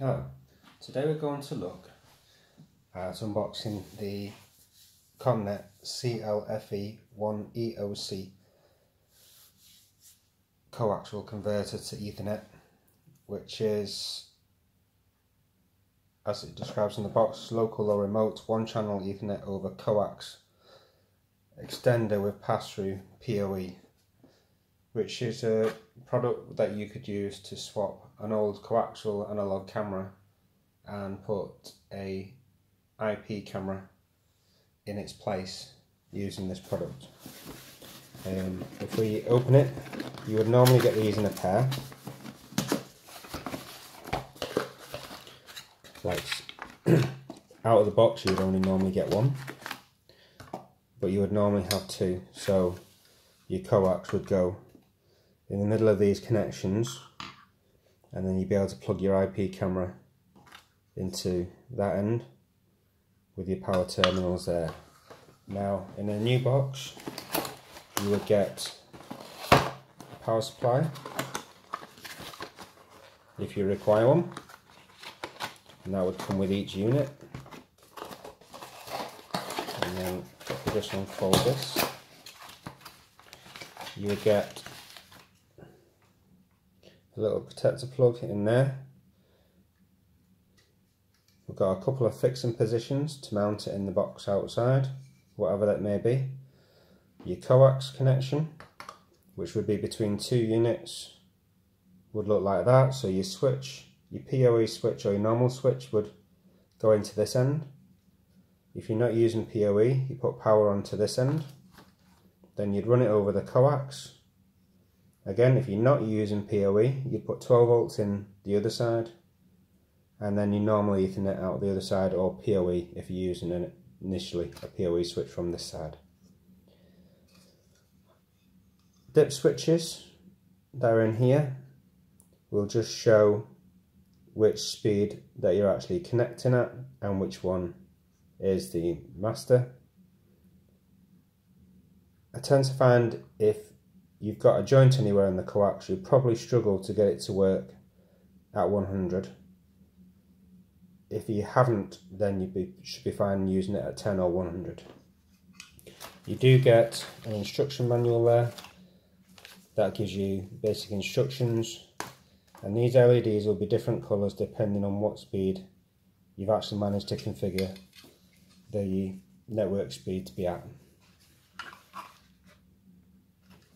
Hello, today we're going to look at unboxing the ComNet CLFE1EOC coaxial converter to Ethernet which is as it describes in the box local or remote one channel Ethernet over coax extender with pass-through PoE which is a product that you could use to swap an old coaxial analog camera and put a IP camera in its place using this product. Um, if we open it, you would normally get these in a pair. Like out of the box you would only normally get one, but you would normally have two. So your coax would go in the middle of these connections and then you'd be able to plug your IP camera into that end with your power terminals there. Now in a new box you would get a power supply if you require one and that would come with each unit and then if we just unfold this you would get little protector plug in there. We've got a couple of fixing positions to mount it in the box outside, whatever that may be. Your coax connection, which would be between two units, would look like that. So your switch, your PoE switch or your normal switch would go into this end. If you're not using PoE, you put power onto this end. Then you'd run it over the coax Again, if you're not using PoE, you put 12 volts in the other side, and then you normally Ethernet out the other side, or PoE if you're using initially a PoE switch from this side. Dip switches that are in here will just show which speed that you're actually connecting at and which one is the master. I tend to find if you've got a joint anywhere in the coax, you probably struggle to get it to work at 100. If you haven't, then you be, should be fine using it at 10 or 100. You do get an instruction manual there that gives you basic instructions and these LEDs will be different colours depending on what speed you've actually managed to configure the network speed to be at.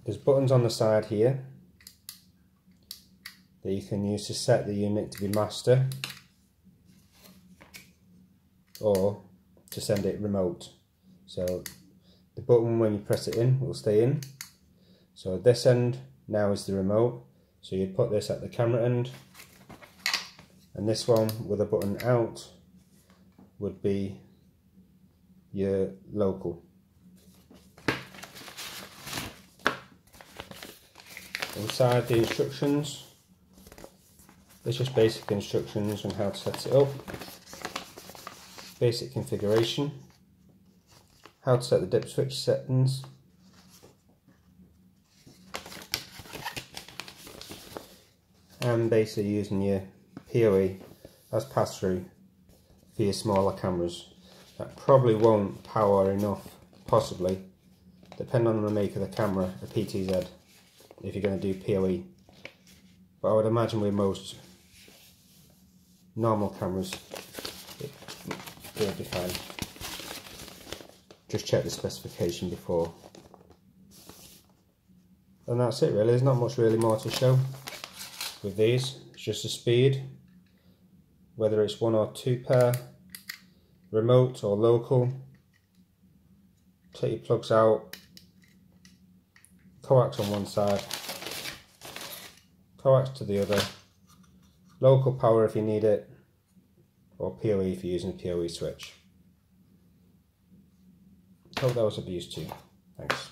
There's buttons on the side here that you can use to set the unit to be master or to send it remote. So the button when you press it in will stay in. So this end now is the remote. So you'd put this at the camera end and this one with a button out would be your local. Inside the instructions. There's just basic instructions on how to set it up. Basic configuration. How to set the dip switch settings. And basically using your PoE as pass-through for your smaller cameras that probably won't power enough possibly depending on the make of the camera a PTZ if you're going to do PoE. But I would imagine with most normal cameras, it, will be fine. Just check the specification before. And that's it really, there's not much really more to show with these. It's just the speed, whether it's one or two pair, remote or local. Take your plugs out, coax on one side, coax to the other, local power if you need it, or PoE if you're using a PoE switch. Hope that was of use to you. Thanks.